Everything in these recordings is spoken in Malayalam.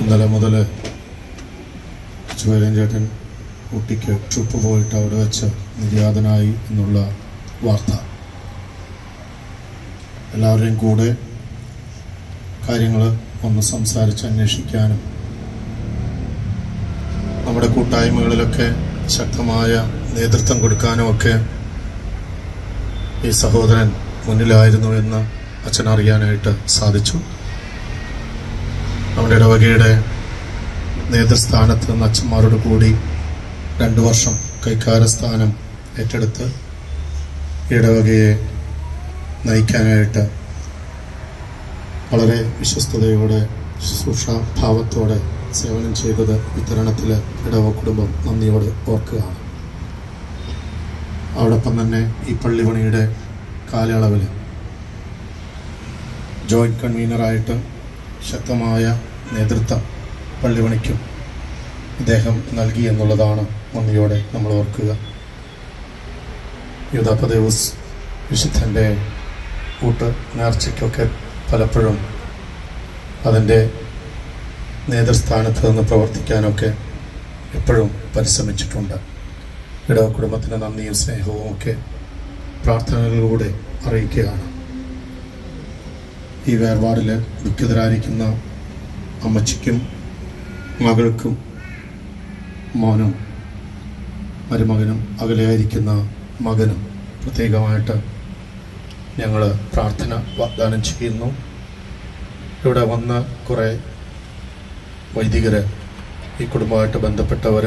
ഇന്നലെ മുതൽ ചുവരൻ ചേട്ടൻ ഊട്ടിക്ക് ട്രിപ്പ് പോയിട്ട് അവിടെ വെച്ച് നിര്യാതനായി എന്നുള്ള വാർത്ത. എല്ലാവരുടെയും കൂടെ കാര്യങ്ങൾ ഒന്ന് സംസാരിച്ച് അന്വേഷിക്കാനും നമ്മുടെ കൂട്ടായ്മകളിലൊക്കെ ശക്തമായ നേതൃത്വം കൊടുക്കാനും ഒക്കെ ഈ സഹോദരൻ മുന്നിലായിരുന്നു എന്ന് അച്ഛൻ അറിയാനായിട്ട് സാധിച്ചു. നമ്മുടെ ഇടവകയുടെ നേതൃസ്ഥാനത്ത് നിന്ന് അച്ഛന്മാരോട് കൂടി രണ്ടു വർഷം കൈക്കാരസ്ഥാനം ഏറ്റെടുത്ത് ഇടവകയെ നയിക്കാനായിട്ട് വളരെ വിശ്വസ്തയോടെ ശുശ്രൂഷാഭാവത്തോടെ സേവനം ചെയ്തത് വിതരണത്തിൽ ഇടവ കുടുംബം നന്ദിയോടെ ഓർക്കുകയാണ്. അതോടൊപ്പം തന്നെ ഈ പള്ളിപണിയുടെ കാലയളവിൽ ജോയിന്റ് കൺവീനറായിട്ട് ശക്തമായ നേതൃത്വം പള്ളിപണിക്കും അദ്ദേഹം നൽകി എന്നുള്ളതാണ് നന്ദിയോടെ നമ്മൾ ഓർക്കുക. യുദാപദേവസ് വിശുദ്ധന്റെ കൂട്ട് നേർച്ചയ്ക്കൊക്കെ പലപ്പോഴും അതിന്റെ നേതൃസ്ഥാനത്ത് നിന്ന് പ്രവർത്തിക്കാനൊക്കെ എപ്പോഴും പരിശ്രമിച്ചിട്ടുണ്ട്. ഇടവ കുടുംബത്തിന്റെ നന്ദിയും സ്നേഹവും ഒക്കെ പ്രാർത്ഥനകളിലൂടെ അറിയിക്കുകയാണ്. ഈ വേർപാടിൽ ദുഃഖിതരായിരിക്കുന്ന അമ്മച്ചിക്കും മകൾക്കും മോനും മരുമകനും അകലെയായിരിക്കുന്ന മകനും പ്രത്യേകമായിട്ട് ഞങ്ങൾ പ്രാർത്ഥന വാഗ്ദാനം ചെയ്യുന്നു. ഇവിടെ വന്ന കുറേ വൈദികർ ഈ കുടുംബമായിട്ട് ബന്ധപ്പെട്ടവർ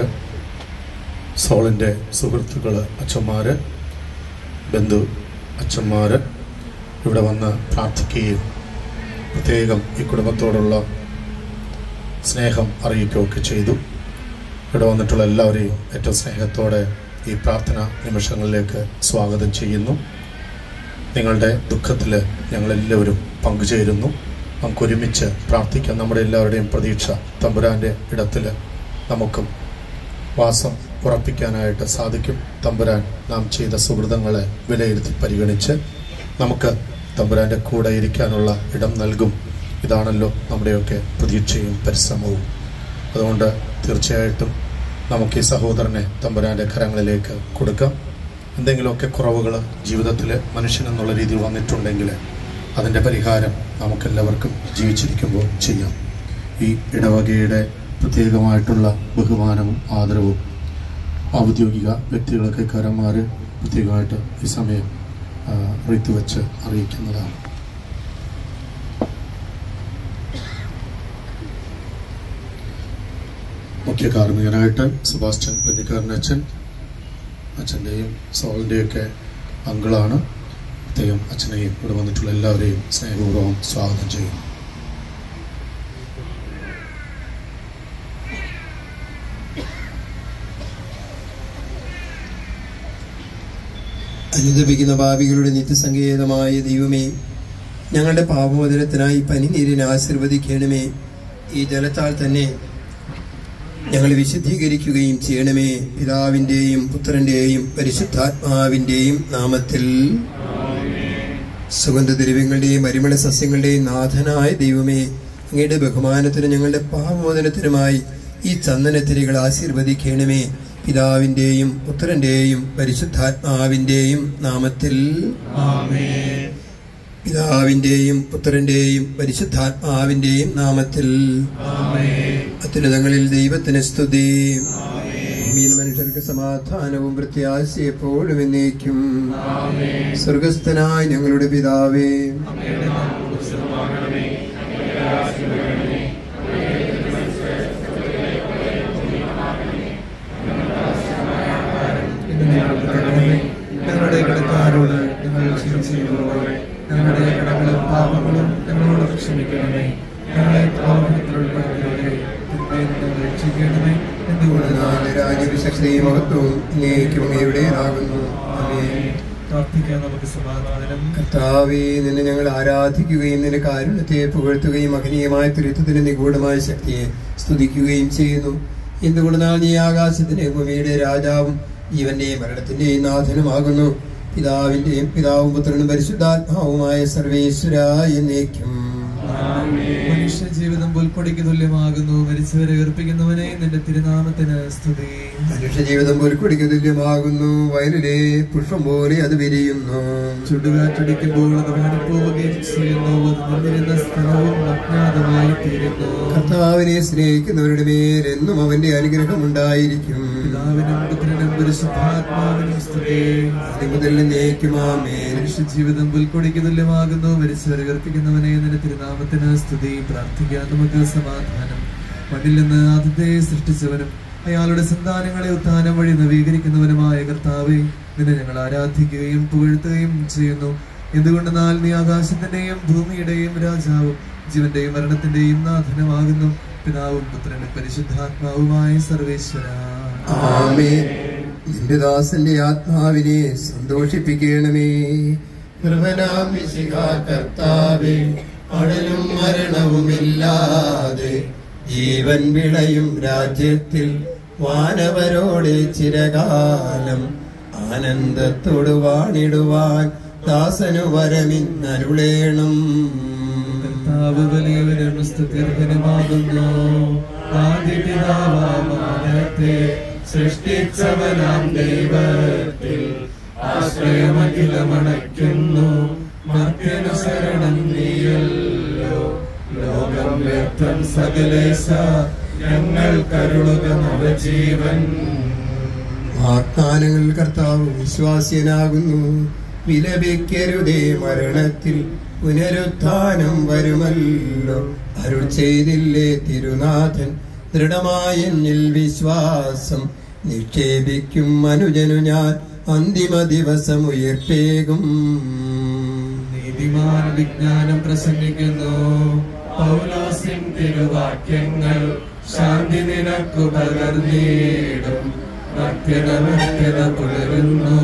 സോളിന്റെ സുഹൃത്തുക്കൾ അച്ഛന്മാർ ബന്ധു അച്ഛന്മാർ ഇവിടെ വന്ന് പ്രാർത്ഥിക്കുകയും പ്രത്യേകം ഈ കുടുംബത്തോടുള്ള സ്നേഹം അറിയിക്കുകയൊക്കെ ചെയ്തു. ഇവിടെ വന്നിട്ടുള്ള എല്ലാവരെയും ഏറ്റവും സ്നേഹത്തോടെ ഈ പ്രാർത്ഥന നിമിഷങ്ങളിലേക്ക് സ്വാഗതം ചെയ്യുന്നു. നിങ്ങളുടെ ദുഃഖത്തിൽ ഞങ്ങളെല്ലാവരും പങ്കുചേരുന്നു. നമുക്ക് ഒരുമിച്ച് പ്രാർത്ഥിക്കാം. നമ്മുടെ എല്ലാവരുടെയും പ്രതീക്ഷ തമ്പുരാന്റെ ഇടത്തിൽ നമുക്കും വാസം ഉറപ്പിക്കാനായിട്ട് സാധിക്കും. തമ്പുരാൻ നാം ചെയ്ത സുഹൃതങ്ങളെ വിലയിരുത്തി പരിഗണിച്ച് നമുക്ക് തമ്പുരാന്റെ കൂടെ ഇരിക്കാനുള്ള ഇടം നൽകും. ഇതാണല്ലോ നമ്മുടെയൊക്കെ പ്രതീക്ഷയും പരിശ്രമവും. അതുകൊണ്ട് തീർച്ചയായിട്ടും നമുക്ക് ഈ സഹോദരനെ തമ്പുരാന്റെ കരങ്ങളിലേക്ക് കൊടുക്കാം. എന്തെങ്കിലുമൊക്കെ കുറവുകൾ ജീവിതത്തിൽ മനുഷ്യൻ എന്നുള്ള രീതിയിൽ വന്നിട്ടുണ്ടെങ്കിൽ അതിന്റെ പരിഹാരം നമുക്കെല്ലാവർക്കും ജീവിച്ചിരിക്കുമ്പോൾ ചെയ്യാം. ഈ ഇടവകയുടെ പ്രത്യേകമായിട്ടുള്ള ബഹുമാനവും ആദരവും ഔദ്യോഗിക വ്യക്തികളൊക്കെ കരന്മാർ പ്രത്യേകമായിട്ട് ഈ സമയം റീത്ത് വെച്ച് അറിയിക്കുന്നതാണ്. മുഖ്യ കാർമ്മികനായിട്ട് സുഭാഷ് പെണ്ണിക്കാരൻ അച്ഛൻ അച്ഛന്റെയും സോളിന്റെയൊക്കെ അങ്കിളാണ്. അദ്ദേഹം അച്ഛനെയും ഇവിടെ വന്നിട്ടുള്ള എല്ലാവരെയും സ്നേഹപൂർവം സ്വാഗതം ചെയ്യുന്നു. അനുദപിക്കുന്ന ഭാവികളുടെ നിത്യസങ്കേതമായ ദൈവമേ ഞങ്ങളുടെ പാപമോചനത്തിനായി പനിനീരിനെ ആശീർവദിക്കണമേ. ഈ ജലത്താൽ തന്നെ ഞങ്ങളെ വിശദീകരിക്കുകയും ചെയ്യണമേ. പിതാവിന്റെയും പുത്രന്റെയും പരിശുദ്ധാത്മാവിന്റെയും നാമത്തിൽ. സുഗന്ധദ്രവ്യങ്ങളുടെയും അരിമണ സസ്യങ്ങളുടെയും നാഥനായ ദൈവമേ അങ്ങയുടെ ബഹുമാനത്തിന് ഞങ്ങളുടെ പാപമോചനത്തിനുമായി ഈ ചന്ദനത്തിരികൾ ആശീർവദിക്കണമേ. പിതാവിന്റെയും പുത്രന്റെയും പരിശുദ്ധാത്മാവിന്റെയും നാമത്തിൽ. പിതാവിന്റെയും പുത്രന്റെയും പരിശുദ്ധാത്മാവിന്റെയും നാമത്തിൽ. അത്യുന്നതങ്ങളിൽ ദൈവത്തിന് സ്തുതി. ഭൂമിയിൽ മനുഷ്യർക്ക് സമാധാനവും പ്രത്യാശയെപ്പോഴും എന്നേക്കും. സ്വർഗസ്ഥനായ ഞങ്ങളുടെ പിതാവേ ഞങ്ങളുടെ കടക്കാരോട് ഞങ്ങൾ ക്ഷമിച്ചതുപോലെ ഞങ്ങളുടെ കടങ്ങളും പാപങ്ങളും ഞങ്ങളോട് ക്ഷമിക്കണമേ ഞങ്ങളെ പ്രലോഭനത്തിൽ ഉൾപ്പെടുത്തരുതേ തിന്മയിൽ രക്ഷിക്കണമേ എന്തുകൊണ്ട് രാജ്യശക്തിയും മഹത്വവും എന്നേക്കും എവിടെയാകുന്നു നമുക്ക് സമാധാനം കർത്താവേ നിന്നെ ഞങ്ങൾ ആരാധിക്കുകയും നിന്റെ കാരുണ്യത്തെ പുകഴ്ത്തുകയും അഗ്നീയമായ തിരുത്തത്തിന്റെ നിഗൂഢമായ ശക്തിയെ സ്തുതിക്കുകയും ചെയ്യുന്നു. എന്തുകൊണ്ടെന്നാൽ നീ ആകാശത്തിന്റെ ഭൂമിയുടെ രാജാവും ജീവന്റെയും മരണത്തിന്റെയും നാഥനുമാകുന്നു. പിതാവിന്റെയും പിതാവും പുത്രനും പരിശുദ്ധാത്മാവുമായ സർവേശ്വര എന്നേക്കും. മനുഷ്യ ജീവിതം പുൽക്കൊടിക്ക് തുല്യമാകുന്നു. മരിച്ചവരെ ഏർപ്പിക്കുന്നവനെ നിന്റെ തിരുനാമത്തിന് സ്തുതി. മനുഷ്യജീവിതം പൊരുക്കുടിക്ക് തുല്യമാകുന്നു. വയലിലെ പുഷ്പം പോലെ അത് വിരിയുന്നു. ചുടുകാറ്റടിക്കുമ്പോൾ അത് വാടിപ്പോവുകയും ചെയ്യുന്നു. നിന്നിരുന്ന സ്ഥലവും അജ്ഞാതമായി തീരുന്നു. കർത്താവിനെ സ്നേഹിക്കുന്നവരുടെ മേൽ എന്നും അവന്റെ അനുഗ്രഹം ഉണ്ടായിരിക്കും. ജീവിതം പുൽക്കൊടിക്ക് തുല്യമാകുന്നു. മരിച്ചവരെ ഏർപ്പിക്കുന്നവനെ നിന്റെ തിരുനാമത്തിന് സ്തുതി. പ്രാർത്ഥിക്കാൻ നമുക്ക് സമാധാനം. മണ്ണിൽ നിന്ന് ആദ്യത്തെ സൃഷ്ടിച്ചവനും അയാളുടെ സന്താനങ്ങളെ ഉത്ഥാനം വഴി നവീകരിക്കുന്നവനുമായ കർത്താവെ നിന്നെ ഞങ്ങൾ ആരാധിക്കുകയും പുകഴ്ത്തുകയും ചെയ്യുന്നു. എന്തുകൊണ്ടെന്നാൽ നീ ആകാശത്തിന്റെയും ഭൂമിയുടെയും രാജാവും ജീവന്റെയും മരണത്തിന്റെയും നാഥനമാകുന്നു. പിതാവും പുത്രനും പരിശുദ്ധാത്മാവുമായ സർവേശ്വര. ദാസന്റെ ആത്മാവിനെ സന്തോഷിപ്പിക്കണമേ. കർത്താവേ അടലും മരണവുമില്ലാതെ ജീവൻ വിളയും രാജ്യത്തിൽ വാനവരോടെ ചിരകാലം ആനന്ദത്തോട് വാണിടുവാൻ ദാസനു വരമിന്നരുളേണം സൃഷ്ടിച്ചവനാം ദൈവത്തിൽ ആശ്രയമഖിലമണയ്ക്കുന്നു. മർത്യനു നീയല്ലോ വ്യക്തം സകലേശ ഞങ്ങൾ കരുളുക നവജീവൻ വാഗ്ദാനങ്ങൾ കർത്താവ് വിശ്വാസ്യനാകുന്നു. വിലപിക്കരുതേ മരണത്തിൽ പുനരുത്ഥാനം വരുമല്ലോ. അരുൾ ചെയ്തില്ലേ തിരുനാഥൻ ദൃഢമായെന്നിൽ വിശ്വാസം. നിക്ഷേപിക്കും അനുജനു ഞാൻ അന്തിമ ദിവസം ഉയർത്തേകും. നീതിമാൻ വിജ്ഞാനം പ്രസംഗിക്കുന്നു. പൗലോസിൻ തിരുവാക്യങ്ങൾ ശാന്തി നിനക്കു പകർന്നീടും ഭക്തിന ഭക്തിന പുലരുന്നു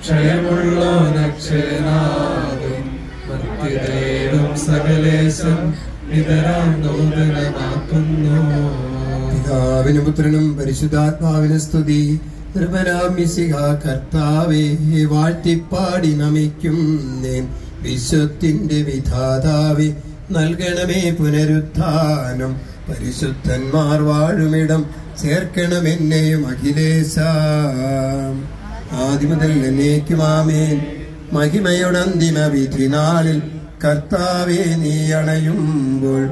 ക്ഷയമുള്ളോ നക്ഷനാകും ഭക്തിദേവം സകലേശം ഇതരാം നൂതനമാക്കുന്നു. പിതാവിനും പുത്രനും പരിശുദ്ധാത്മാവിന് സ്തുതി. നിർമ്മലാമിസിക കർത്താവെ വാഴ്ത്തിപ്പാടി നമിക്കും വിശ്വത്തിന്റെ വിധാതാവെ നൽകണമേ പുനരുത്ഥാനം. പരിശുദ്ധന്മാർ വാഴുമിടം ചേർക്കണമെന്നെയും അഖിലേശ. ആദ്യമുതൽ എന്നേക്കുമാമേൻ മഹിമയുടെ അന്തിമ വിധി നാളിൽ കർത്താവെ നീ അണയുമ്പോൾ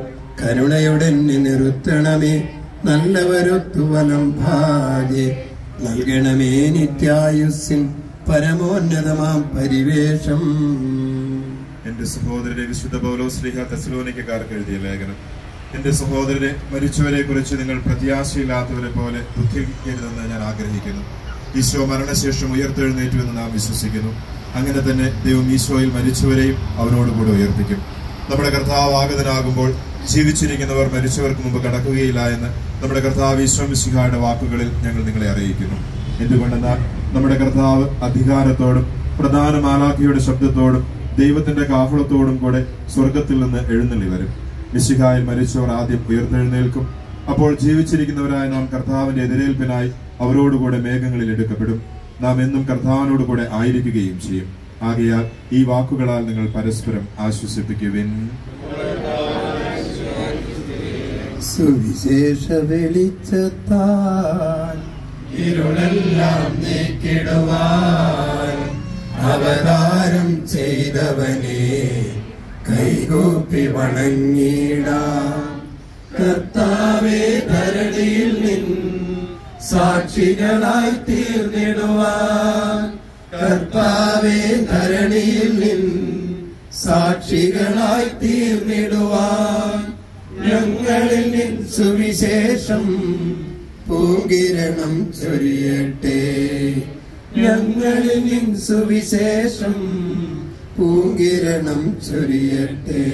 കരുണയുടെ നിർത്തണമേ നല്ലവരുത്തുവനം ഭാഗ്യ നൽകണമേ നിത്യായുസ്സിൻ പരമോന്നതമാം പരിവേഷം. എന്റെ സഹോദരനെ വിശുദ്ധ പൗലോ ശ്രീഹ തെസലോനിക്കാർക്ക് എഴുതിയ ലേഖനം. എന്റെ സഹോദരനെ മരിച്ചവരെ കുറിച്ച് നിങ്ങൾ പ്രത്യാശയില്ലാത്തവരെ പോലെ ദുഃഖിക്കരുതെന്ന് ഞാൻ ആഗ്രഹിക്കുന്നു. ഈശോ മരണശേഷം ഉയർത്തെഴുന്നേറ്റുവെന്ന് നാം വിശ്വസിക്കുന്നു. അങ്ങനെ തന്നെ ദൈവം ഈശോയിൽ മരിച്ചവരെയും അവനോടുകൂടെ ഉയർപ്പിക്കും. നമ്മുടെ കർത്താവ് ആഗതനാകുമ്പോൾ ജീവിച്ചിരിക്കുന്നവർ മരിച്ചവർക്ക് മുമ്പ് കടക്കുകയില്ല എന്ന് നമ്മുടെ കർത്താവ് ഈശോ മിശിഹായുടെ വാക്കുകളിൽ ഞങ്ങൾ നിങ്ങളെ അറിയിക്കുന്നു. എന്തുകൊണ്ടെന്നാൽ നമ്മുടെ കർത്താവ് അധികാരത്തോടും പ്രധാന മാലാഖിയുടെ ശബ്ദത്തോടും ദൈവത്തിന്റെ കാഹളത്തോടും കൂടെ സ്വർഗത്തിൽ നിന്ന് എഴുന്നള്ളി വരും. മിശിഹായിൽ മരിച്ചവർ ആദ്യം ഉയർത്തെഴുന്നേൽക്കും. അപ്പോൾ ജീവിച്ചിരിക്കുന്നവരായ നാം കർത്താവിന്റെ എതിരേൽപ്പിനായി അവരോടുകൂടെ മേഘങ്ങളിൽ എടുക്കപ്പെടും. നാം എന്നും കർത്താവിനോട് കൂടെ ആയിരിക്കുകയും ചെയ്യും. ആകയാൽ ഈ വാക്കുകളാൽ നിങ്ങൾ പരസ്പരം ആശ്വസിപ്പിക്കുവിൻ. സുവിശേഷ വെളിച്ചത്താൽ ഇരുളെല്ലാം നീക്കിടുവാൻ. അവതാരം ചെയ്തവനെ കൈകൂപ്പി വണങ്ങിടാം കർത്താവേ ധരണിയിൽ നിൻ സാക്ഷികളായി തീർന്നിടുവാൻ. കർത്താവേ ധരണിയിൽ നിൻ സാക്ഷികളായി തീർന്നിടുവാൻ. ഞങ്ങളിൽ നിൻ സുവിശേഷം പൂകിരണം ചൊരിയട്ടെ. ഞങ്ങളിൽ സുവിശേഷം പൂങ്കിരണം ചൊരിയട്ടെ.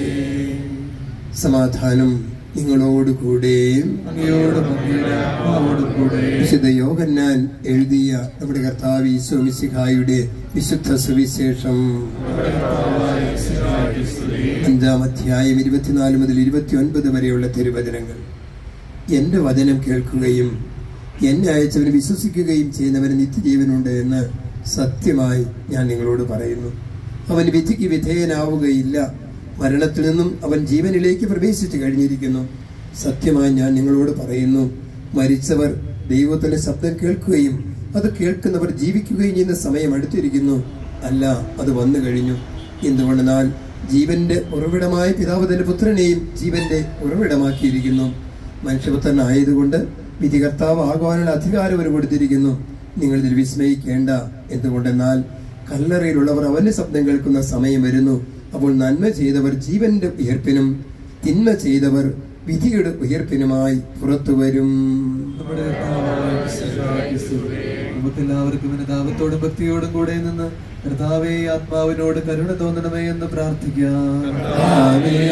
സമാധാനം നിങ്ങളോടുകൂടെയും വിശുദ്ധ യോഹന്നാൻ എഴുതിയ നമ്മുടെ കർത്താവ് ഈശോമിസിഹായുടെ വിശുദ്ധ സുവിശേഷം. അഞ്ചാം അധ്യായം ഇരുപത്തിനാല് മുതൽ ഇരുപത്തി ഒൻപത് വരെയുള്ള തിരുവചനങ്ങൾ. എന്റെ വചനം കേൾക്കുകയും എന്നെ അയച്ചവന് വിശ്വസിക്കുകയും ചെയ്യുന്നവന് നിത്യജീവനുണ്ട് എന്ന് സത്യമായി ഞാൻ നിങ്ങളോട് പറയുന്നു. അവൻ വിധിക്ക് വിധേയനാവുകയില്ല. മരണത്തിൽ നിന്നും അവൻ ജീവനിലേക്ക് പ്രവേശിച്ചു കഴിഞ്ഞിരിക്കുന്നു. സത്യമായി ഞാൻ നിങ്ങളോട് പറയുന്നു മരിച്ചവർ ദൈവത്തിന്റെ ശബ്ദം കേൾക്കുകയും അത് കേൾക്കുന്നവർ ജീവിക്കുകയും ചെയ്യുന്ന സമയം അടുത്തിരിക്കുന്നു. അല്ല അത് വന്നു കഴിഞ്ഞു. എന്തുകൊണ്ടെന്നാൽ ജീവന്റെ ഉറവിടമായ പിതാവ് തന്റെ പുത്രനെയും ജീവന്റെ ഉറവിടമാക്കിയിരിക്കുന്നു. മനുഷ്യപുത്രനായതുകൊണ്ട് വിധികർത്താവ് ആകുവാനുള്ള അധികാരം അവർ കൊടുത്തിരിക്കുന്നു. നിങ്ങൾ ഇതിൽ വിസ്മയിക്കേണ്ട. എന്തുകൊണ്ടെന്നാൽ കല്ലറയിലുള്ളവർ അവന്റെ ശബ്ദം കേൾക്കുന്ന സമയം വരുന്നു. അപ്പോൾ നന്മ ചെയ്തവർ ജീവന്റെ ഉയർപ്പിനും തിന്മ ചെയ്തവർ വിധിയുടെ ഉയർപ്പിനുമായി പുറത്തു വരും. നമ്മുടെ എല്ലാവർക്കും ഭക്തിയോടും കൂടെ നിന്ന് കർത്താവെ ആത്മാവിനോട് കരുണ തോന്നണമേ എന്ന് പ്രാർത്ഥിക്കാം.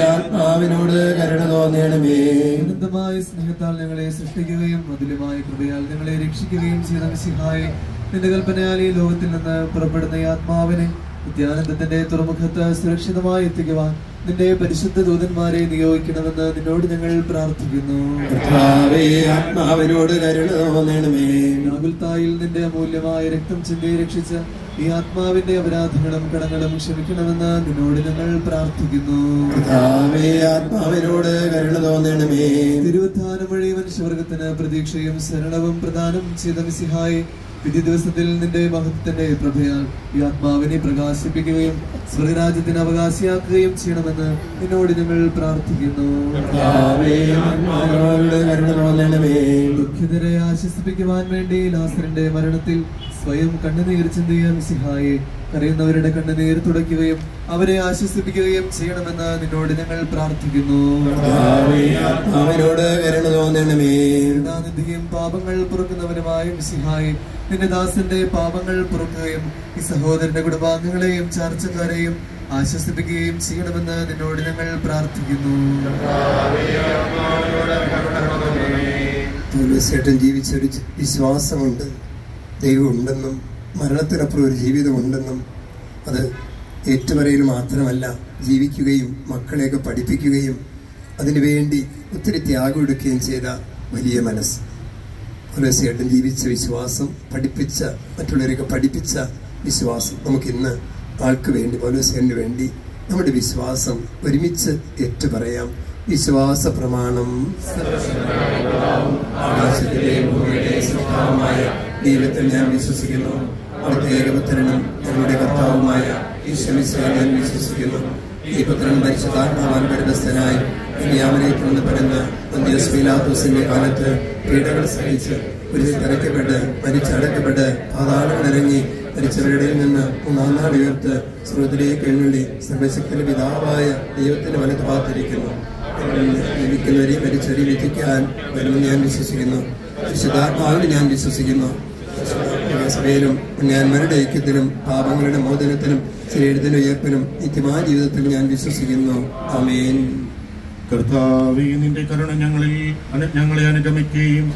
ആത്മാവിനോട് കരുണ തോന്നണമേ. അനന്തമായ സ്നേഹത്താൽ ഞങ്ങളെ സൃഷ്ടിക്കുകയും മതിലുമായ കൃപയാൽ ഞങ്ങളെ രക്ഷിക്കുകയും ചെയ്ത സിഹായി നിന്റെ കൽപ്പനയാൽ ഈ ലോകത്തിൽ നിന്ന് പുറപ്പെടുന്ന ഈ ആത്മാവിനെ നിത്യാനന്ദത്തിന്റെ തുറമുഖത്ത് സുരക്ഷിതമായി എത്തിക്കുവാൻ നിന്റെ പരിശുദ്ധ ദൂതന്മാരെ നിയോഗിക്കണമെന്ന് നിന്നോട് ഞങ്ങൾ പ്രാർത്ഥിക്കുന്നു. ആത്മാവിനോട് കരുണ തോന്നണമേ. നിന്റെ അമൂല്യമായ രക്തം ചിന്തയെ രക്ഷിച്ച ഈ ആത്മാവിന്റെ അപരാധങ്ങളും കടങ്ങളും ക്ഷമിക്കണമെന്ന് നിന്നോട് ഞങ്ങൾ പ്രാർത്ഥിക്കുന്നു. ആത്മാവിനോട് കരുണ തോന്നണമേ. തിരുവത്താനം വഴി മനുഷ്യവർഗത്തിന് പ്രതീക്ഷയും ശരണവും പ്രദാനം ചെയ്ത മിസിഹായി വിധി ദിവസത്തിൽ നിന്റെ മഹത്വത്തിന്റെ പ്രഭയാൽ ഈ ആത്മാവിനെ പ്രകാശിപ്പിക്കുകയും സ്വർഗരാജ്യത്തിന് അവകാശിയാക്കുകയും ചെയ്യണമെന്ന് നിന്നോട് ഞങ്ങൾ പ്രാർത്ഥിക്കുന്നു. ദുഃഖിതരെ ആശ്വസിപ്പിക്കുവാൻ വേണ്ടി ലാസറിന്റെ മരണത്തിൽ സ്വയം കണ്ണുനീർ ചിന്തിയ മിസിഹായെ കരയുന്നവരുടെ കണ്ണുനീർ തുടയ്ക്കുകയും അവരെ ആശ്വസിപ്പിക്കുകയും ചെയ്യണമെന്ന് നിന്നോട് ഞങ്ങൾ പ്രാർത്ഥിക്കുന്നു. അവരോട് കരുണ തോന്നണമേ. കരുണാനിധിയും പാപങ്ങൾ പൊറുക്കുന്നവനുമായ മിസിഹായി നിന്റെ ദാസന്റെ പാപങ്ങൾ പുറക്കുകയും ഈ സഹോദരന്റെ കുടുംബാംഗങ്ങളെയും ചർച്ചക്കാരെയും ആശ്വസിപ്പിക്കുകയും ചെയ്യണമെന്ന് നിന്നോട് ഞങ്ങൾ പ്രാർത്ഥിക്കുന്നു. ജീവിച്ച ജീവിച്ചൊരു വിശ്വാസമുണ്ട്. ദൈവമുണ്ടെന്നും മരണത്തിനപ്പുറം ഒരു ജീവിതമുണ്ടെന്നും അത് ഏറ്റുപറയിൽ മാത്രമല്ല ജീവിക്കുകയും മക്കളെയൊക്കെ പഠിപ്പിക്കുകയും അതിനുവേണ്ടി ഒത്തിരി ത്യാഗം എടുക്കുകയും ചെയ്ത വലിയ മനസ്സ്. പൗലോസേട്ടൻ ജീവിച്ച വിശ്വാസം പഠിപ്പിച്ച മറ്റുള്ളവരെയൊക്കെ പഠിപ്പിച്ച വിശ്വാസം നമുക്കിന്ന് ആൾക്ക് വേണ്ടി പൗലോസേനു വേണ്ടി നമ്മുടെ വിശ്വാസം ഒരുമിച്ച് ഏറ്റു പറയാം വിശ്വാസ പ്രമാണം. ആകാശത്തിലെ ദൈവത്തിൽ ഞാൻ വിശ്വസിക്കുന്നു. അവിടുത്തെ ഏകപുത്രനും ഞങ്ങളുടെ കർത്താവുമായ ഞാൻ വിശ്വസിക്കുന്നു. ഈ പുത്രൻ പരിശുദ്ധാത്മാവാൻ പരിതസ്ഥനായി യാമനെ തുറന്ന് പരന്ന് കാലത്ത് പീഡകൾ സഹിച്ച് ഒരു തിരക്കപ്പെട്ട് മരിച്ചടക്കപ്പെട്ട് പാതാളങ്ങളിറങ്ങി മരിച്ചവരുടെ നിന്ന് മൂന്നാം നാൾ ഉയർത്ത് സ്രോതിലേക്ക് എഴുന്നള്ളി സർവശക്തിയുടെ പിതാവായ ദൈവത്തിന്റെ വലത്ത് പാത്തിരിക്കുന്നു. ലഭിക്കുന്നവരെ മരിച്ചവരെയും വരുമെന്ന് ഞാൻ വിശ്വസിക്കുന്നു. വിശുദ്ധാത്മാവിൽ ഞാൻ വിശ്വസിക്കുന്നു. സഭയിലും പുണ്യാന്മാരുടെ ഐക്യത്തിലും പാപങ്ങളുടെ മോചനത്തിലും ശരീരത്തിന്റെ ഉയർപ്പിനും നിത്യമായ ജീവിതത്തിൽ ഞാൻ വിശ്വസിക്കുന്നു. അമേൻ കർത്താവേ നിന്റെ കരുണ ഞങ്ങളിൽ ഞങ്ങളെ അനുഗമിക്കുകയും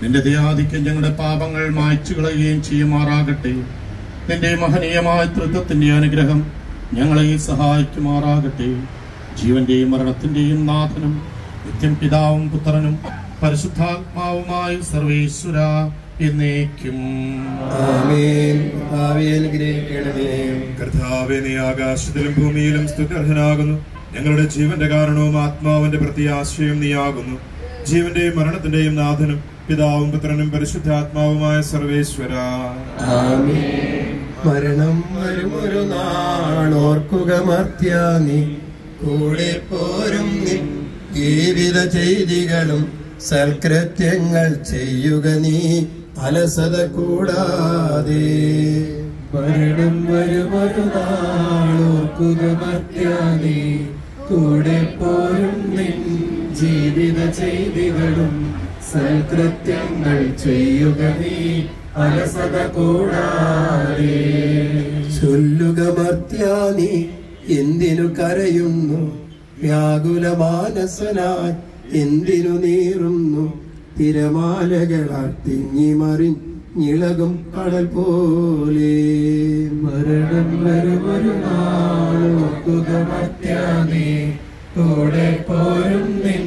നിന്റെ ദയാധിക്യം ഞങ്ങളുടെ പാപങ്ങൾ മായ്ച്ചു കളയുകയും ചെയ്യുമാറാകട്ടെ. നിന്റെ മഹനീയമായ തൃത്വത്തിന്റെ അനുഗ്രഹം ഞങ്ങളെ സഹായിക്കുമാറാകട്ടെ. ജീവന്റെയും മരണത്തിന്റെയും നാഥനും നിത്യം പിതാവും പുത്രനും പരിശുദ്ധാത്മാവുമായ സർവേശ്വര എന്നേക്കും. ആകാശത്തിലും ഭൂമിയിലും സ്തുത്യർഹനാകുന്നു. ഞങ്ങളുടെ ജീവന്റെ കാരണവും ആത്മാവിന്റെ പ്രതി പ്രത്യാശയും നീയാകുന്നു. ജീവന്റെയും മരണത്തിന്റെയും നാഥനും പിതാവും പുത്രനും പരിശുദ്ധാത്മാവുമായ സർവേശ്വര. ആമേൻ. മരണം വരുമൊരു കൂടെ പോരും ജീവിത ചെയ്തികളും സൽകൃത്യങ്ങൾ ചെയ്യുക നീ. അലസത കൂടാതെ മരണം വരുമൊരു നാളോർക്കുക കൂടെ പോരും നിൻ ജീവിത ചെയ്തികളും സൽകൃത്യങ്ങൾ ചെയ്യുക നീ അലസത കൂടാതെ ചൊല്ലുക മർത്യാനി എന്തിനു കരയുന്നു? വ്യാകുല മാനസനായി എന്തിനു നീറുന്നു? തിരമാലകളാൽ തിങ്ങിമറി ഞിളകും കടൽ പോലെ. മരണം വരുമൊരു ഒരു നാളുകൂടെ കൂടെ പോരും നിൻ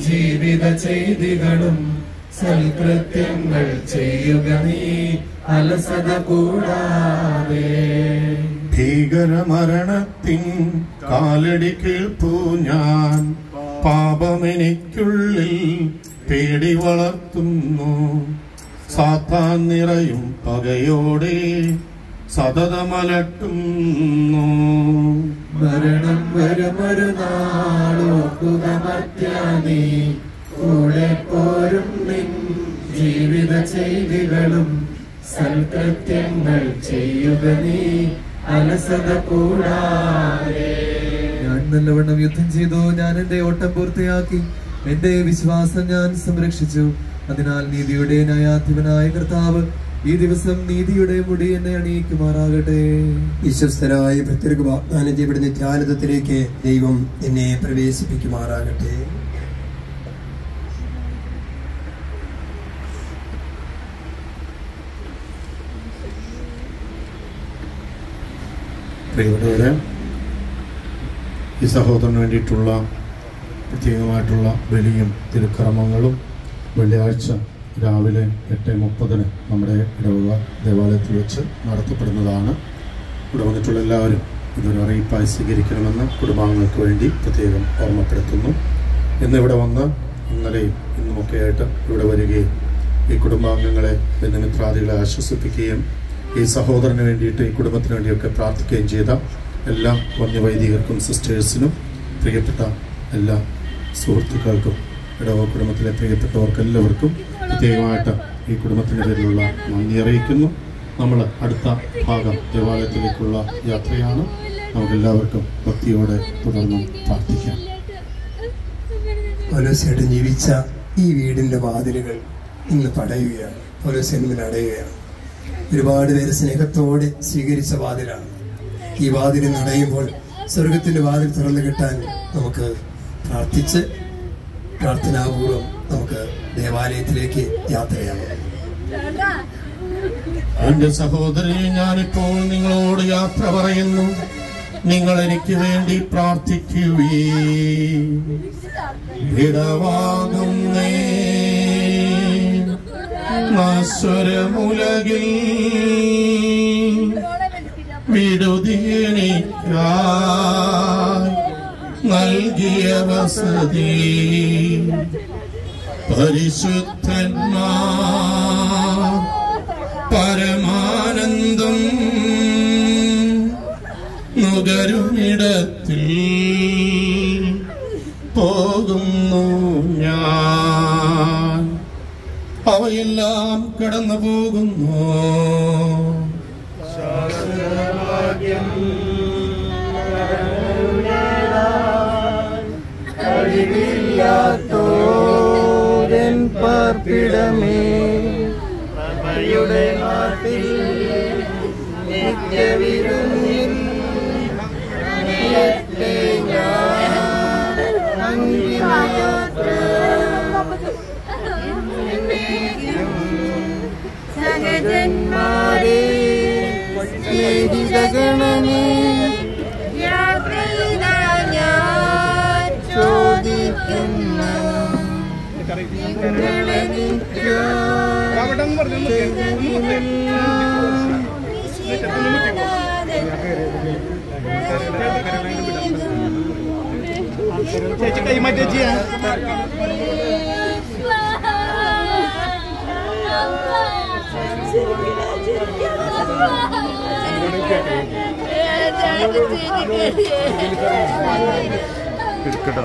ജീവിത ചെയ്തികളും. സൽകൃത്യങ്ങൾ ചെയ്യുക നീ അലസത കൂടാതെ. ഭീകര മരണത്തിൻ കാലടി കേൾപ്പു ഞാൻ. പാപമെനിക്കുള്ളിൽ പേടി വളർത്തുന്നു. സാത്താൻ നിറയും പകയോടെ സതതമലട്ടുന്നു. മരണം വരുമൊരു നാളോക്കുക മത്യാനീ. കൂടെ പോരും നിൻ ജീവിത ചെയ്തികളും. സൽകൃത്യങ്ങൾ ചെയ്യുക നീ അലസത കൂടാതെ. ഞാൻ നല്ലവണ്ണം യുദ്ധം ചെയ്തു. ഞാൻ എന്റെ ഓട്ടം പൂർത്തിയാക്കി. എന്റെ വിശ്വാസം ഞാൻ സംരക്ഷിച്ചു. അതിനാൽ നീതിയുടെ ന്യായാധിപനായ കർത്താവ് ഈ ദിവസം നീതിയുടെ മുടി എന്നെ അണിയിക്കുമാറാകട്ടെ. വിശ്വസ്തരായ ഭക്തർക്ക് വാഗ്ദാനം ചെയ്യപ്പെടുന്ന നിത്യാനന്ദത്തിലേക്ക് ദൈവം എന്നെ പ്രവേശിപ്പിക്കുമാറാകട്ടെ. പ്രിയപ്പെട്ടവരെ ഈ സഹോദരന് വേണ്ടിയിട്ടുള്ള പ്രത്യേകമായിട്ടുള്ള ബലിയും തിരുക്രമങ്ങളും വെള്ളിയാഴ്ച രാവിലെ എട്ട് മുപ്പതിന് നമ്മുടെ ഇടവക ദേവാലയത്തിൽ വെച്ച് നടത്തപ്പെടുന്നതാണ്. ഇവിടെ വന്നിട്ടുള്ള എല്ലാവരും ഇതൊരു അറിയിപ്പായി സ്വീകരിക്കണമെന്ന് കുടുംബാംഗങ്ങൾക്ക് വേണ്ടി പ്രത്യേകം ഓർമ്മപ്പെടുത്തുന്നു. ഇന്നിവിടെ വന്ന് ഇന്നലെയും ഇന്നുമൊക്കെ ആയിട്ട് ഇവിടെ വരികയും ഈ കുടുംബാംഗങ്ങളെ ബന്ധുമിത്രാദികളെ ആശ്വസിപ്പിക്കുകയും ഈ സഹോദരന് വേണ്ടിയിട്ട് ഈ കുടുംബത്തിന് വേണ്ടിയൊക്കെ പ്രാർത്ഥിക്കുകയും ചെയ്ത എല്ലാ വന്യവൈദികർക്കും സിസ്റ്റേഴ്സിനും പ്രിയപ്പെട്ട എല്ലാ സുഹൃത്തുക്കൾക്കും ഇടവ കുടുംബത്തിലെ പ്രിയപ്പെട്ടവർക്കെല്ലാവർക്കും പ്രത്യേകമായിട്ട് ഈ കുടുംബത്തിന്റെ പേരിലുള്ള നന്ദി അറിയിക്കുന്നു. നമ്മൾ അടുത്ത ഭാഗം ദേവാലയത്തിലേക്കുള്ള യാത്രയാണ്. നമുക്കെല്ലാവർക്കും ഭക്തിയോടെ തുടർന്നും പ്രാർത്ഥിക്കാം. പൗലോസേട്ടൻ ജീവിച്ച ഈ വീടിന്റെ വാതിലുകൾ ഇന്ന് പടയുകയാണ്. പൗലോസേട്ടൻ അടയുകയാണ്. ഒരുപാട് പേര് സ്നേഹത്തോടെ സ്വീകരിച്ച വാതിലാണ്. ഈ വാതിൽ നടയുമ്പോൾ സ്വർഗത്തിന്റെ വാതിൽ തുറന്നു കിട്ടാൻ നമുക്ക് പ്രാർത്ഥിച്ച് പ്രാർത്ഥനാപൂർവം നമുക്ക് ദേവാലയത്തിലേക്ക് യാത്രയാവാം എന്റെ സഹോദരി ഞാനിപ്പോൾ നിങ്ങളോട് യാത്ര പറയുന്നു. നിങ്ങൾ എനിക്ക് വേണ്ടി പ്രാർത്ഥിക്കുകയേ വിടുതിയണിക്കായി നൽകിയ വസതി. പരിശുദ്ധന്മാർ പരമാനന്ദം നുകരുമിടത്തിൽ പോകുന്നു ഞാൻ. അവയെല്ലാം കടന്നു പോകുന്നു കഴിവില്ലാത്തോരൻ പാർപ്പിടമേ പ്രഭയുടെ നാട്ടിൽ നിത്യവിരുന്നിൽ നിയത്തെ ഞാൻ അന്തിമയാത്ര സഹജന്മാരെ സ്നേഹിതഗണനെ ചേച്ചി കൈമാറ്റി ചേച്ചിയാ എടുക്കട്ടോ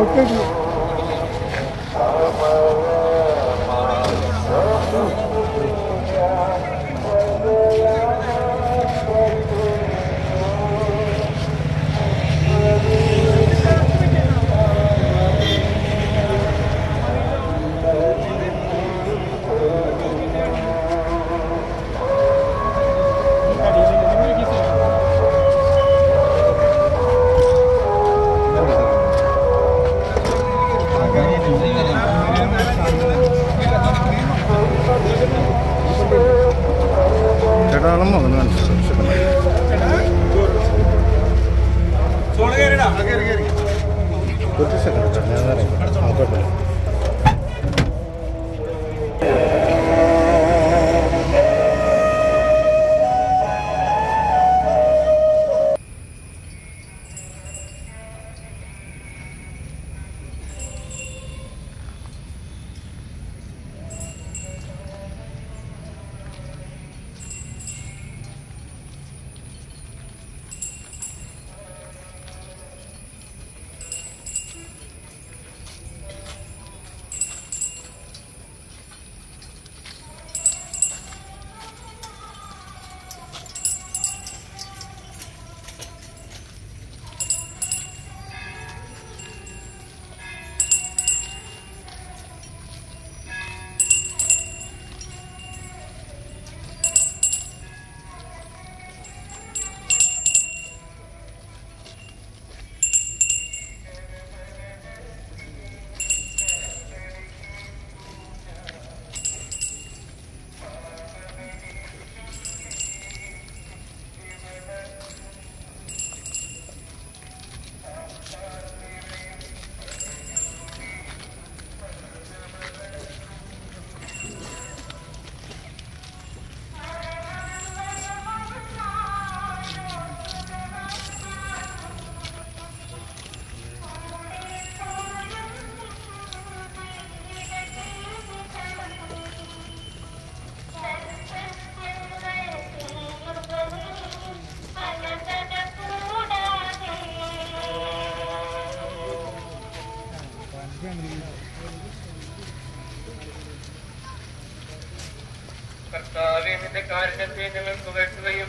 我这里。കാരുണ്യത്തെ ഞങ്ങൾ പുകഴ്ത്തുകയും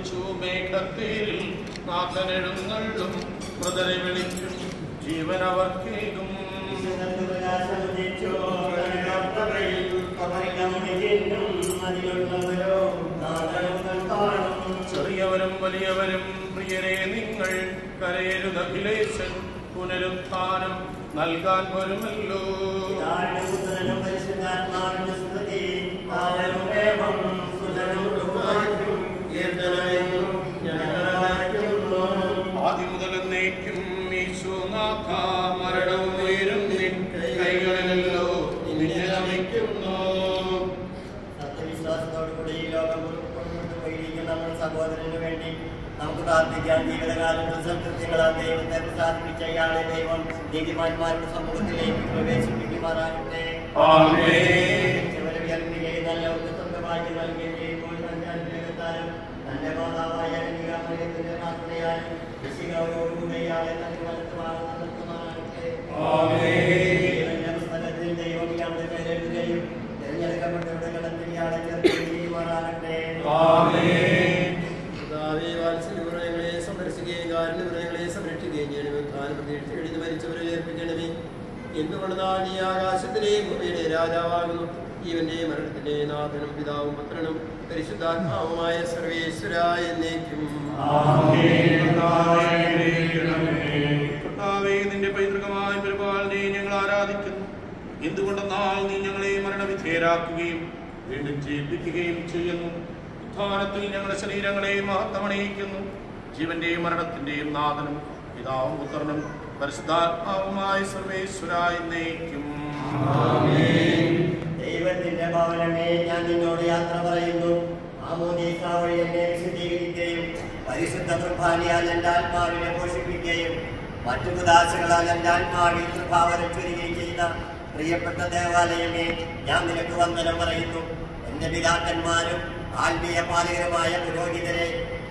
പ്രകാശം ഉദിച്ചു നാഥനെഴുന്നള്ളും മൃതരെ വിളിച്ചു ജീവനവർക്കേകും ചെറിയവരും വലിയവരും പ്രിയരെ നിങ്ങൾ കരയരുത് അഖിലേശൻ പുനരുത്ഥാനം നൽകാൻ വരുമല്ലോ. ആദ്യം मैथमेटिक्स हमको तो आपने ज्ञान देव लगाने तो सब तिंगलाते होते प्रसाद विचय आले देवम देवी मान मान समुद्र ले प्रवेश की माराते आमीन केवल व्यक्ति के लिए दान लोग सब समाज के लिए ये कोई संचार जगतार धन्यवाद आवाज़ आने निगाह में तुझे आते आए किसी का योग नहीं आए तन मन तुम्हारा तन तुम्हारा आमीन धन्यवाद सदा दिन देव की आपने पहले भी എന്തുകൊണ്ടാൽ ഈ ആകാശത്തിലെയും ഭൂമിയുടെ രാജാവാകുന്നു. ഇവന്റെ മരണത്തിന്റെ നാഥനും പിതാവും പുത്രനും പരിശുദ്ധാത്മാവുമായ സർവേശ്വര എന്നേക്കും. കർത്താവേ നിന്റെ പൈതൃകമായ പരിപാലനെ ഞങ്ങൾ ആരാധിക്കുന്നു. എന്തുകൊണ്ടെന്നാൽ നീ ഞങ്ങളെ മരണവിധേയരാക്കുകയും വീണ്ടും ജീവിപ്പിക്കുകയും ചെയ്യുന്നു. ഉത്ഥാനത്തിൽ ഞങ്ങളുടെ ശരീരങ്ങളെ മഹത്വമണിയിക്കുന്നു. ജീവന്റെയും മരണത്തിന്റെയും നാഥനും പിതാവും പുത്രനും പരിശുദ്ധാത്മാവുമായ സർവേശ്വരായി നയിക്കും. ദൈവത്തിന്റെ ഭവനമേ ഞാൻ നിന്നോട് യാത്ര പറയുന്നു. ആമോദീസ വഴി എന്നെ വിശദീകരിക്കുകയും പരിശുദ്ധ കൃപാനിയാൽ എന്റെ ആത്മാവിനെ പോഷിപ്പിക്കുകയും മറ്റു കുദാശകളാൽ എന്റെ ആത്മാവിൽ കൃപാവരം ചൊരിയുകയും ചെയ്ത പ്രിയപ്പെട്ട ദേവാലയമേ ഞാൻ നിനക്ക് വന്ദനം പറയുന്നു. എന്റെ പിതാക്കന്മാരും ആത്മീയ പാലകരുമായ പുരോഹിതരെ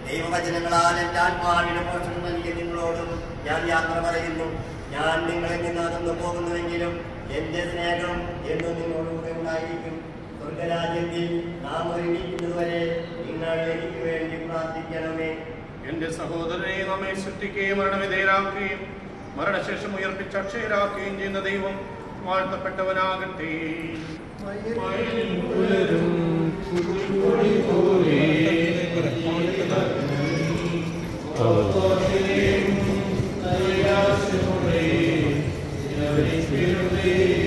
ദൈവവചനങ്ങളാൽ എന്റെ ആത്മാവിന് പോഷണം നൽകി നിങ്ങളോടും ഞാൻ യാത്ര പറയുന്നു. ഞാൻ നിങ്ങളിൽ നിന്ന് അകന്നു പോകുന്നുവെങ്കിലും എന്റെ സ്നേഹം എന്നും നിങ്ങളോടുകൂടെ ഉണ്ടായിരിക്കും. സ്വർഗരാജ്യത്തിൽ നാം ഒരുമിക്കുന്നതുവരെ നിങ്ങൾ എനിക്ക് വേണ്ടി പ്രാർത്ഥിക്കണമേ. എന്റെ സഹോദരനെ നമ്മെ സൃഷ്ടിക്കുകയും മരണവിധേയരാക്കുകയും മരണശേഷം ഉയർപ്പിച്ച് അക്ഷയരാക്കുകയും ചെയ്യുന്ന ദൈവം വാഴ്ത്തപ്പെട്ടവനാകട്ടെ. Gloria, Señor Rey,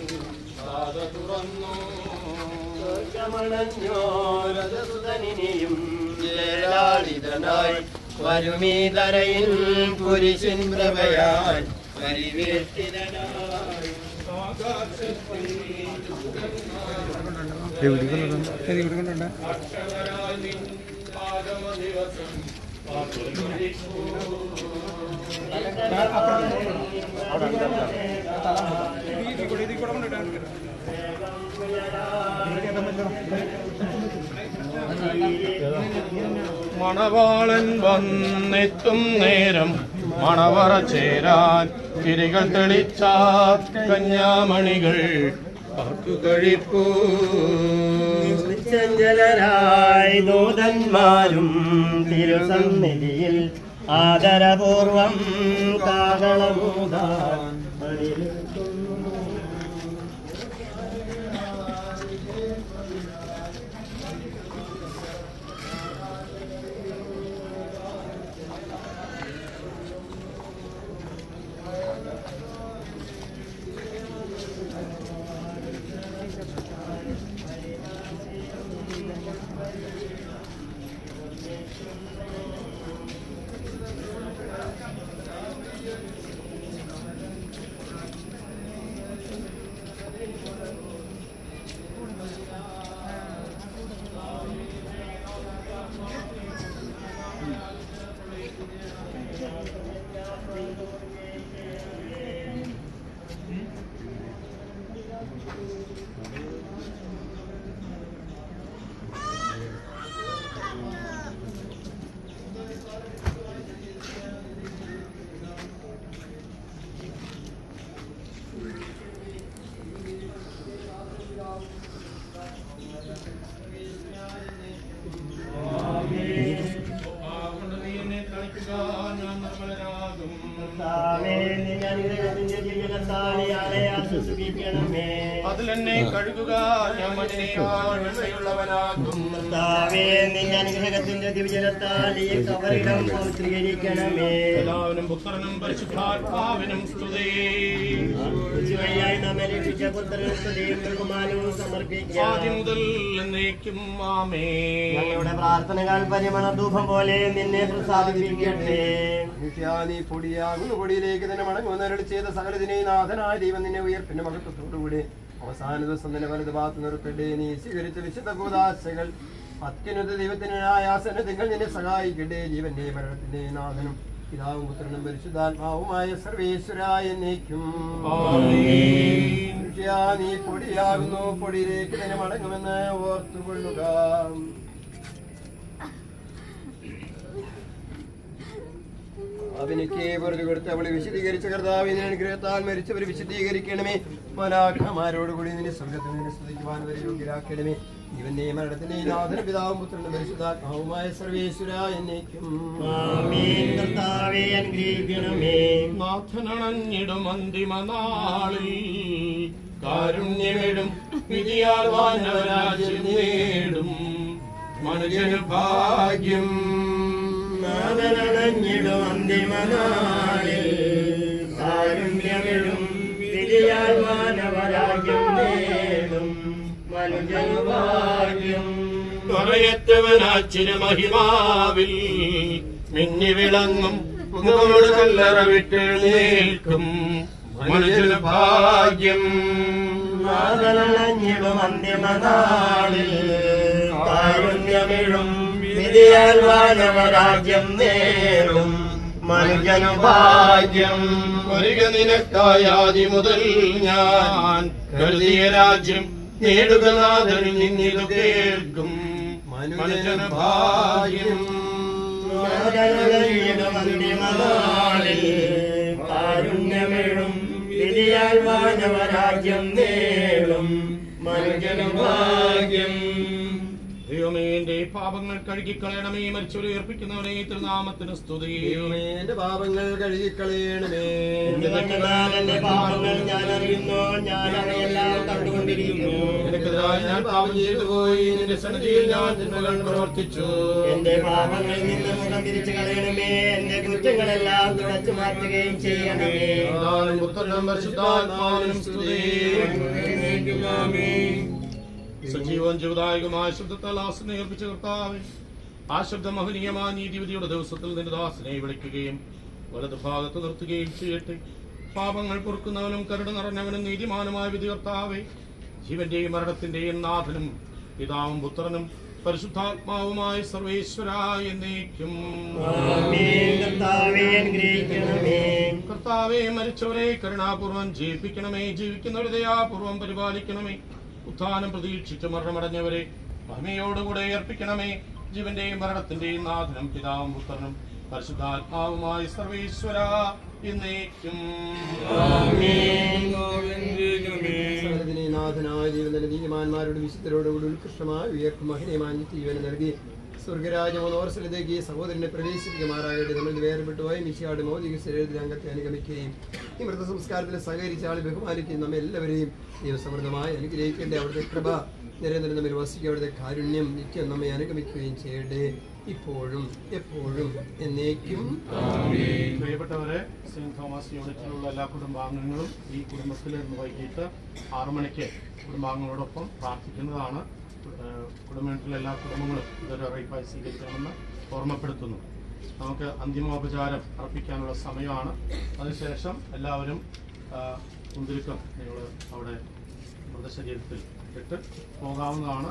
പാത തുറന്നു. സ്വർഗമണഞ്ഞോരസുതനിനെയും ജയലാളിതനായി വരുമീതരയിൽ പുരുഷൻ പ്രഭയായി പരിവേഷ്ടിതനായി ദിവസം മണവാളൻ വന്നെത്തും നേരം മണവറ ചേരാൻ തിരികൾ തെളിച്ച കന്യാമണികൾ പർക്കു കഴിപ്പൂ. ചഞ്ചലരായി ദൂതന്മാരും തിരുസന്നിധിയിൽ आदरपूर्वं कागणू ഈ പൗത്രീകരിക്കണമേ. എല്ലാവരും പുത്രനും പരിശുദ്ധാത്മാവിനും സ്തുതി. വഴിയായി നമ്മെ രക്ഷിച്ച പുത്രനും സ്തുതിയും ബഹുമാനവും ആദ്യം മുതൽ എന്നേക്കും ആമേ ഞങ്ങളുടെ പ്രാർത്ഥനകൾ പരിമണ ധൂപം പോലെ നിന്നെ പ്രസാദിപ്പിക്കട്ടെ. നീ പൊടിയാകുന്ന പൊടിയിലേക്ക് തന്നെ മടങ്ങുന്നവരോട് ചെയ്ത സകലതിനെ നാഥനായ ദൈവം നിന്നെ ഉയർപ്പിന്റെ മഹത്വത്തോടുകൂടി അവസാന ദിവസം നിന്നെ വലുത് ഭാഗത്ത് നിർത്തട്ടെ. നീ സ്വീകരിച്ച വിശുദ്ധ കൂതാശകൾ അത്യുന്നത ദൈവത്തിന് ആയാസനത്തിൽ നിന്നെ സഹായിക്കട്ടെ. ജീവന്റെ മരണത്തിന്റെ നാഥനും പിതാവും പുത്രനും പരിശുദ്ധാത്മാവുമായ സർവേശ്വരായ നീക്കും നീ പൊടിയാകുന്നു. പൊടിയിലേക്ക് തന്നെ മടങ്ങുമെന്ന് ഓർത്തുകൊള്ളുക. അവനിക്ക് വെറുതെ കൊടുത്ത് അവളെ വിശദീകരിച്ച കർത്താവിനെ അനുഗ്രഹത്താൽ മരിച്ചവരെ വിശദീകരിക്കണമേ മനാഖമാരോട് കൂടി നിന്നെ സ്വർഗത്തിൽ നിന്നെ സ്തുതിക്കുവാൻ വരെ യോഗ്യരാക്കണമേ. ഇവന്റെ മരണത്തിന്റെ നാഥന പിതാവും പുത്രനും പരിശുദ്ധാത്മാവുമായ സർവേശ്വര എന്നേക്കും. നാഥനണഞ്ഞിടും അന്തിമ നാളിൽ. കാരുണ്യമിടും വിധിയാൽ വാനവരാജ്യം നേടും. ഭാഗ്യം. അന്തിമനാളിൽ കാരുണ്യമിടും വിധിയാൽ നേടും മനുജനുഭാഗ്യം പറയത്തവനാച്ചിന് മഹിമാവിൽ മിന്നി വിളങ്ങും മുഖമോട് കല്ലറ വിട്ടെഴുന്നേൽക്കും മനുഷ്യന് ഭാഗ്യം. നാഥനടഞ്ഞിടും അന്തിമനാളിൽ കാരുണ്യമിഴും വിധിയാൽ മാനവരാജ്യം നേടും. മനുജനുഭാഗ്യം വരിക നിനക്കായാതി മുതൽ ഞാൻ കരുതിയ രാജ്യം നേടുക നാഥനിൽ നിന്നിതു കേൾക്കും. മനുഷ്യന് ഭാഗ്യം അന്തിമനാളിൽ വിധിയാൽ നേടും. മനുജനുഭാഗ്യം ദൈവമേ എന്റെ പാപങ്ങൾ കഴുകിക്കളയണമേ. മരിച്ചവരെ ഏർപ്പിക്കുന്നവനെ തിരുനാമത്തിന് സ്തുതി. ദൈവമേ എന്റെ പാപങ്ങൾ കഴുകിക്കളയണമേ. എന്റെ പാപങ്ങൾ ഞാൻ അറിയുന്നു ഞാൻ അവയെല്ലാം കണ്ടുകൊണ്ടിരിക്കുന്നു. എനിക്കെതിരായി ഞാൻ പാപം ചെയ്തു പോയി നിന്റെ സന്നിധിയിൽ ഞാൻ തിന്മകൾ പ്രവർത്തിച്ചു. എന്റെ പാപങ്ങളിൽ നിന്ന് മുഖം തിരിച്ചു കളയണമേ. എന്റെ കുറ്റങ്ങളെല്ലാം തുടച്ചു മാറ്റുകയും ചെയ്യണമേ. പുത്രനും പരിശുദ്ധാത്മാവിനും സ്തുതി. സജീവൻ ജീവദായകമായ ശബ്ദത്താൽ ആസനെ ഏൽപ്പിച്ച കർത്താവെ ആ ശബ്ദം മഹനീയമായ നീതിവിധിയുടെ ദിവസത്തിൽ നിന്റെ ദാസനെ വിളിക്കുകയും വലതുഭാഗത്ത് നിർത്തുകയും ചെയ്യട്ടെ. പാപങ്ങൾ പൊറുക്കുന്നവനും കരുട് നിറഞ്ഞവനും നീതിമാനുമായ വിധി കർത്താവെ ജീവന്റെയും മരണത്തിന്റെയും നാഥനും പിതാവും പുത്രനും പരിശുദ്ധാത്മാവുമായ സർവേശ്വരായ എന്നേക്കും. കർത്താവെ മരിച്ചവരെ കരുണാപൂർവം ജീവിപ്പിക്കണമേ ജീവിക്കുന്നവരെ ദയാപൂർവം പരിപാലിക്കണമേ. ഉത്ഥാനം പ്രതീക്ഷിച്ച് മരണമടഞ്ഞവരെ മഹിമയോടുകൂടെ അർപ്പിക്കണമേ. ജീവന്റെയും മരണത്തിന്റെയും നാഥനും പിതാവും പുത്രനും പരിശുദ്ധാത്മാവുമായി സർവേശ്വര സകലത്തിനെ നാഥനായ ജീവന്റെ നീതിമാന്മാരോട് വിശുദ്ധരോടുകൂടി ഉത്കൃഷ്ടമായ ഉയർക്കും മഹിനയമായ ജീവന് നൽകി സ്വർഗരാജം ഓർസലത്തേക്ക് ഈ സഹോദരനെ പ്രവേശിപ്പിക്കുമാറാകട്ടെ നമ്മൾ വേർപെട്ടുപോയി മിശിയാട് മൗലിക ശരീരത്തിൽ അംഗത്തെ അനുഗമിക്കുകയും ഈ മൃത സഹകരിച്ച ആൾ ബഹുമാനിക്കുകയും നമ്മെ എല്ലാവരെയും ദൈവസമൃദ്ധമായി അനുഗ്രഹിക്കേണ്ട അവിടുത്തെ കൃപ നിരന്തരം നമ്മിൽ വസിക്കുക അവിടുത്തെ കാരുണ്യം നിത്യം നമ്മെ അനുഗമിക്കുകയും ചെയ്യട്ടെ. ഇപ്പോഴും എപ്പോഴും എന്നേക്കും. പ്രിയപ്പെട്ടവരെ സെന്റ് തോമസ് യൂണിറ്റിലുള്ള എല്ലാ കുടുംബാംഗങ്ങളും ഈ കുടുംബത്തിൽ നിന്ന് വൈകിട്ട് ആറു മണിക്ക് കുടുംബാംഗങ്ങളോടൊപ്പം പ്രാർത്ഥിക്കുന്നതാണ്. കുടുംബത്തിലെ എല്ലാ കുടുംബങ്ങളും ഇതൊരു അറിയിപ്പായി സ്വീകരിക്കണമെന്ന് ഓർമ്മപ്പെടുത്തുന്നു. നമുക്ക് അന്തിമോപചാരം അർപ്പിക്കാനുള്ള സമയമാണ്. അതിനുശേഷം എല്ലാവരും മുന്തിരിക്കം നിങ്ങൾ അവിടെ മൃതശരീരത്തിൽ ഇട്ട് പോകാവുന്നതാണ്.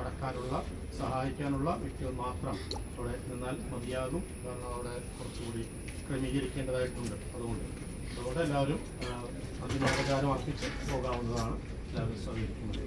അടക്കാനുള്ള സഹായിക്കാനുള്ള വ്യക്തികൾ മാത്രം അവിടെ നിന്നാൽ മതിയാകും. കാരണം അവിടെ കുറച്ചുകൂടി ക്രമീകരിക്കേണ്ടതായിട്ടുണ്ട്. അതുകൊണ്ട് അതുകൊണ്ട് എല്ലാവരും അതിനോപചാരം അർപ്പിച്ച് പോകാവുന്നതാണ്. എല്ലാവരും സ്വീകരിക്കുന്നത്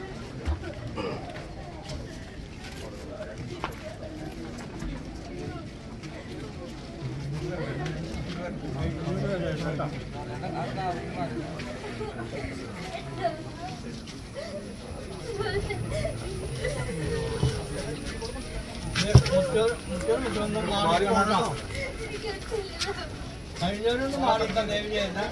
Academia, ¿verdad?